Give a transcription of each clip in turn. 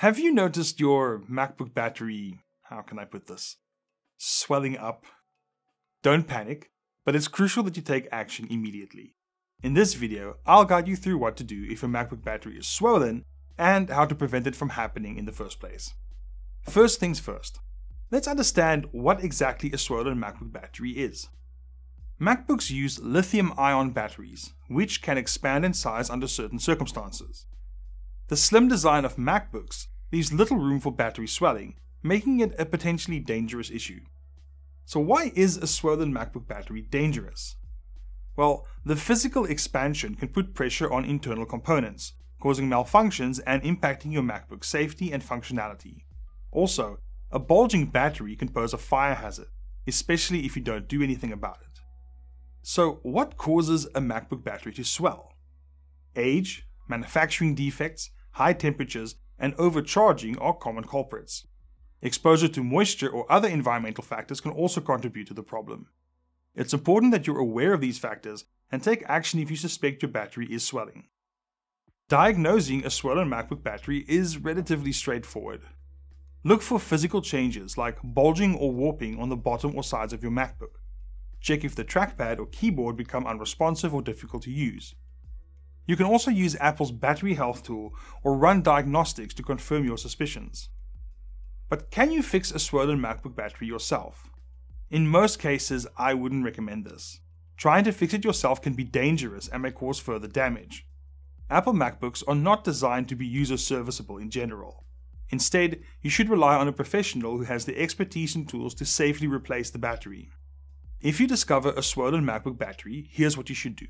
Have you noticed your MacBook battery, how can I put this, swelling up? Don't panic, but it's crucial that you take action immediately. In this video, I'll guide you through what to do if your MacBook battery is swollen and how to prevent it from happening in the first place. First things first, let's understand what exactly a swollen MacBook battery is. MacBooks use lithium ion batteries, which can expand in size under certain circumstances. The slim design of MacBooks leaves little room for battery swelling, making it a potentially dangerous issue. So, why is a swollen MacBook battery dangerous? Well, the physical expansion can put pressure on internal components, causing malfunctions and impacting your MacBook's safety and functionality. Also, a bulging battery can pose a fire hazard, especially if you don't do anything about it. So, what causes a MacBook battery to swell? Age, manufacturing defects, high temperatures, and overcharging are common culprits. Exposure to moisture or other environmental factors can also contribute to the problem. It's important that you're aware of these factors and take action if you suspect your battery is swelling. Diagnosing a swollen MacBook battery is relatively straightforward. Look for physical changes like bulging or warping on the bottom or sides of your MacBook. Check if the trackpad or keyboard become unresponsive or difficult to use. You can also use Apple's battery health tool or run diagnostics to confirm your suspicions. But can you fix a swollen MacBook battery yourself? In most cases, I wouldn't recommend this. Trying to fix it yourself can be dangerous and may cause further damage. Apple MacBooks are not designed to be user serviceable in general. Instead, you should rely on a professional who has the expertise and tools to safely replace the battery. If you discover a swollen MacBook battery, here's what you should do.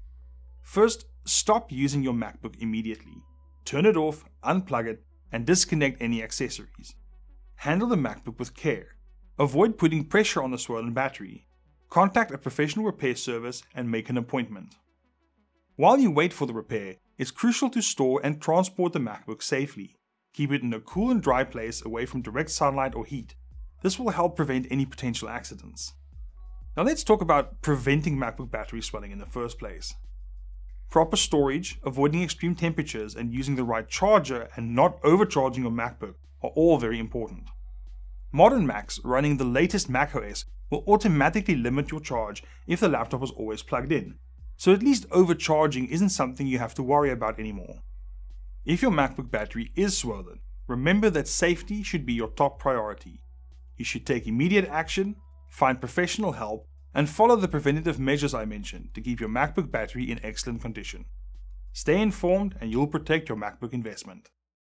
First, stop using your MacBook immediately. Turn it off, unplug it, and disconnect any accessories. Handle the MacBook with care. Avoid putting pressure on the swollen battery. Contact a professional repair service and make an appointment. While you wait for the repair, it's crucial to store and transport the MacBook safely. Keep it in a cool and dry place away from direct sunlight or heat. This will help prevent any potential accidents. Now let's talk about preventing MacBook battery swelling in the first place. Proper storage, avoiding extreme temperatures, and using the right charger and not overcharging your MacBook are all very important. Modern Macs running the latest macOS will automatically limit your charge if the laptop is always plugged in, so at least overcharging isn't something you have to worry about anymore. If your MacBook battery is swollen, remember that safety should be your top priority. You should take immediate action, find professional help, and follow the preventative measures I mentioned to keep your MacBook battery in excellent condition. Stay informed and you'll protect your MacBook investment.